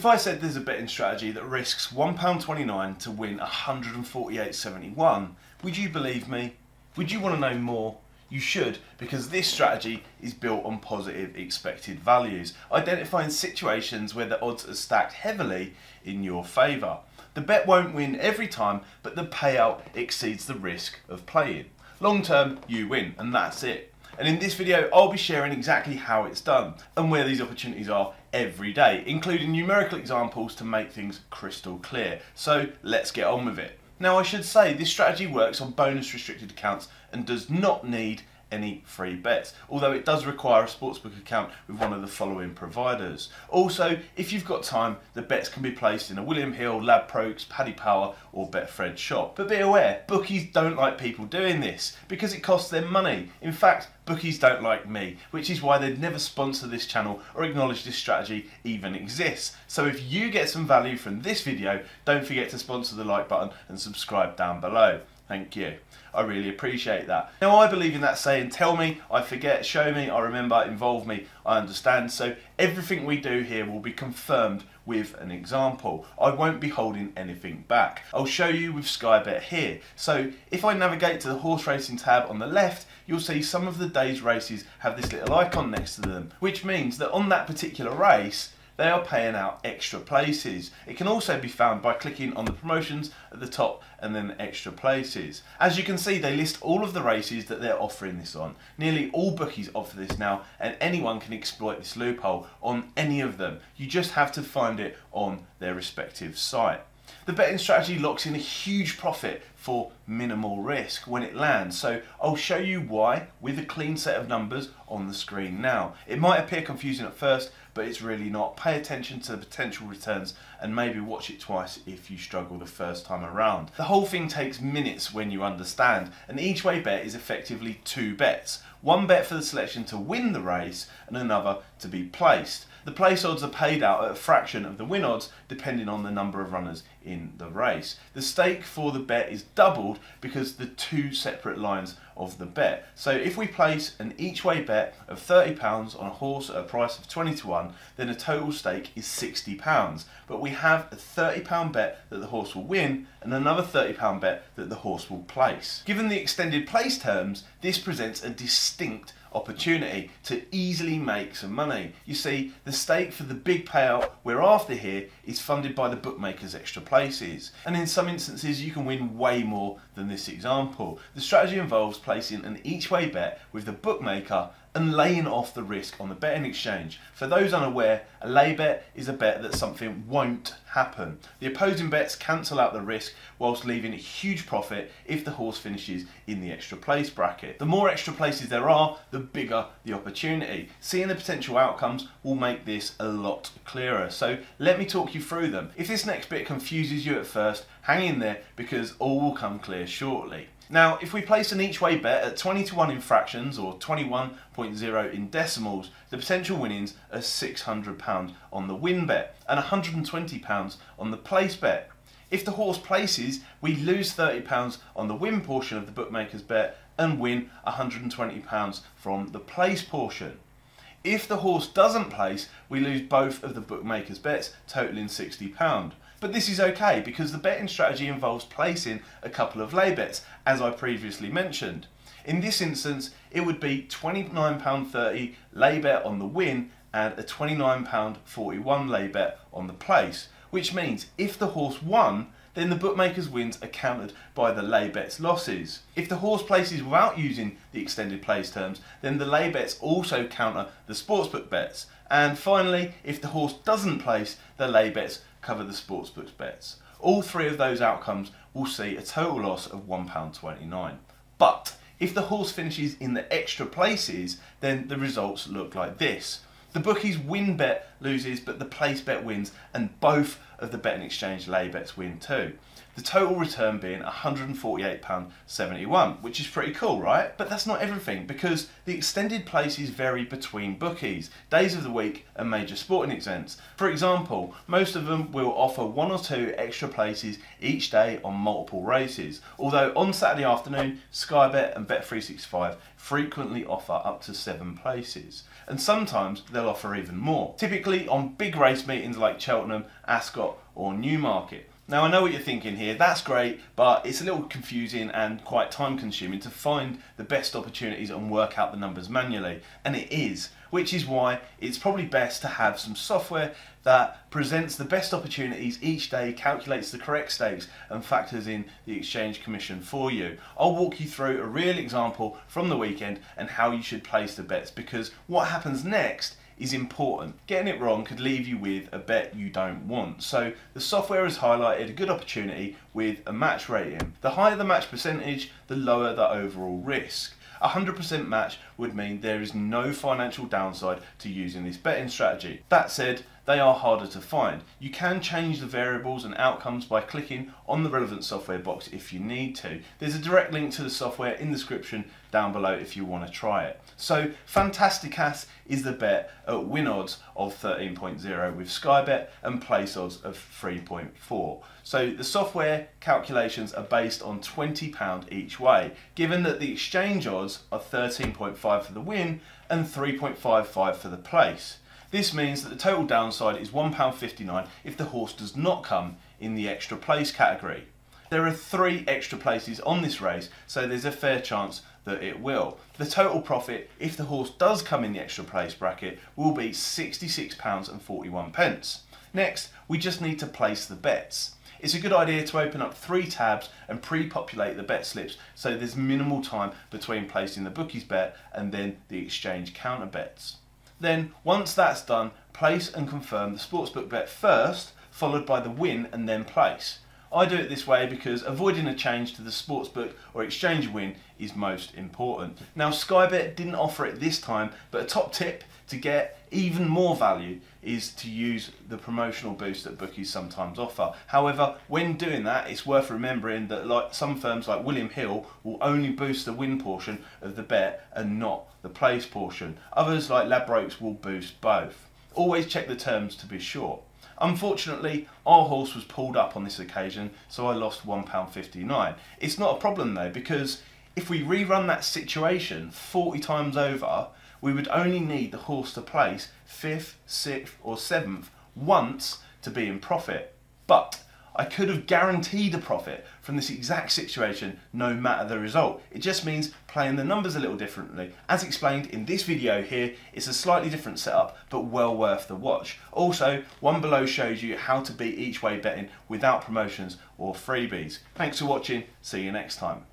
If I said there's a betting strategy that risks £1.29 to win 148.71, would you believe me? Would you want to know more? You should, because this strategy is built on positive expected values, identifying situations where the odds are stacked heavily in your favour. The bet won't win every time, but the payout exceeds the risk of playing. Long term, you win, and that's it. And in this video, I'll be sharing exactly how it's done and where these opportunities are every day, including numerical examples to make things crystal clear. So let's get on with it. Now I should say this strategy works on bonus restricted accounts and does not need any free bets, although it does require a sportsbook account with one of the following providers. Also, if you've got time, the bets can be placed in a William Hill, Ladbrokes, Paddy Power or Betfred shop. But be aware, bookies don't like people doing this because it costs them money. In fact, bookies don't like me, which is why they'd never sponsor this channel or acknowledge this strategy even exists. So if you get some value from this video, don't forget to sponsor the like button and subscribe down below. Thank you. I really appreciate that. Now I believe in that saying, tell me, I forget, show me, I remember, involve me, I understand. So everything we do here will be confirmed with an example. I won't be holding anything back. I'll show you with Sky Bet here. So if I navigate to the horse racing tab on the left, you'll see some of the day's races have this little icon next to them, which means that on that particular race, they are paying out extra places. It can also be found by clicking on the promotions at the top and then extra places. As you can see, they list all of the races that they're offering this on. Nearly all bookies offer this now, and anyone can exploit this loophole on any of them. You just have to find it on their respective site. The betting strategy locks in a huge profit for minimal risk when it lands. So I'll show you why with a clean set of numbers on the screen now. It might appear confusing at first, but it's really not. Pay attention to the potential returns and maybe watch it twice if you struggle the first time around. The whole thing takes minutes when you understand, and each way bet is effectively two bets. One bet for the selection to win the race and another to be placed. The place odds are paid out at a fraction of the win odds depending on the number of runners in the race. The stake for the bet is doubled because the two separate lines of the bet. So if we place an each way bet of £30 on a horse at a price of 20 to 1, then a total stake is £60. But we have a £30 bet that the horse will win and another £30 bet that the horse will place. Given the extended place terms, this presents a distinct opportunity to easily make some money. You see, the stake for the big payout we're after here is funded by the bookmaker's extra places. And in some instances, you can win way more than this example. The strategy involves placing an each way bet with the bookmaker and laying off the risk on the betting exchange. For those unaware, a lay bet is a bet that something won't happen. The opposing bets cancel out the risk whilst leaving a huge profit if the horse finishes in the extra place bracket. The more extra places there are, the bigger the opportunity. Seeing the potential outcomes will make this a lot clearer. So let me talk you through them. If this next bit confuses you at first, hang in there because all will come clear shortly. Now, if we place an each way bet at 20 to 1 in fractions or 21.0 in decimals, the potential winnings are £600 on the win bet and £120 on the place bet. If the horse places, we lose £30 on the win portion of the bookmaker's bet and win £120 from the place portion. If the horse doesn't place, we lose both of the bookmaker's bets, totaling £60. But this is okay because the betting strategy involves placing a couple of lay bets, as I previously mentioned. In this instance, it would be £29.30 lay bet on the win and a £29.41 lay bet on the place, which means if the horse won, then the bookmaker's wins are counted by the lay bet's losses. If the horse places without using the extended place terms, then the lay bets also counter the sportsbook bets. And finally, if the horse doesn't place, the lay bets cover the sportsbook's bets. All three of those outcomes will see a total loss of £1.29. But if the horse finishes in the extra places, then the results look like this. The bookies win bet loses, but the place bet wins, and both of the betting exchange lay bets win too. The total return being £148.71, which is pretty cool, right? But that's not everything because the extended places vary between bookies, days of the week, and major sporting events. For example, most of them will offer one or two extra places each day on multiple races, although on Saturday afternoon, Sky Bet and Bet365 frequently offer up to seven places, and sometimes they'll offer even more. Typically on big race meetings like Cheltenham, Ascot, or Newmarket. Now I know what you're thinking here, that's great, but it's a little confusing and quite time consuming to find the best opportunities and work out the numbers manually, and it is, which is why it's probably best to have some software that presents the best opportunities each day, calculates the correct stakes and factors in the exchange commission for you. I'll walk you through a real example from the weekend and how you should place the bets because what happens next is important. Getting it wrong could leave you with a bet you don't want. So the software has highlighted a good opportunity with a match rating. The higher the match percentage, the lower the overall risk. A 100% match would mean there is no financial downside to using this betting strategy. That said, they are harder to find. You can change the variables and outcomes by clicking on the relevant software box if you need to. There's a direct link to the software in the description down below if you want to try it. So Fantasticas is the bet at win odds of 13.0 with Sky Bet and place odds of 3.4. So the software calculations are based on £20 each way, given that the exchange odds are 13.5 for the win and 3.55 for the place. This means that the total downside is £1.59 if the horse does not come in the extra place category. There are three extra places on this race, so there's a fair chance that it will. The total profit, if the horse does come in the extra place bracket, will be £66.41. Next, we just need to place the bets. It's a good idea to open up three tabs and pre-populate the bet slips so there's minimal time between placing the bookie's bet and then the exchange counter bets. Then, once that's done, place and confirm the sportsbook bet first, followed by the win and then place. I do it this way because avoiding a change to the sportsbook or exchange win is most important. Now Skybet didn't offer it this time, but a top tip to get even more value is to use the promotional boost that bookies sometimes offer. However, when doing that, it's worth remembering that like some firms like William Hill will only boost the win portion of the bet and not the place portion. Others like Ladbrokes will boost both. Always check the terms to be sure. Unfortunately, our horse was pulled up on this occasion, so I lost £1.59. It's not a problem though, because if we rerun that situation 40 times over, we would only need the horse to place 5th, 6th or 7th once to be in profit. But I could have guaranteed a profit from this exact situation no matter the result. It just means playing the numbers a little differently. As explained in this video here, it's a slightly different setup, but well worth the watch. Also, one below shows you how to beat each way betting without promotions or freebies. Thanks for watching, see you next time.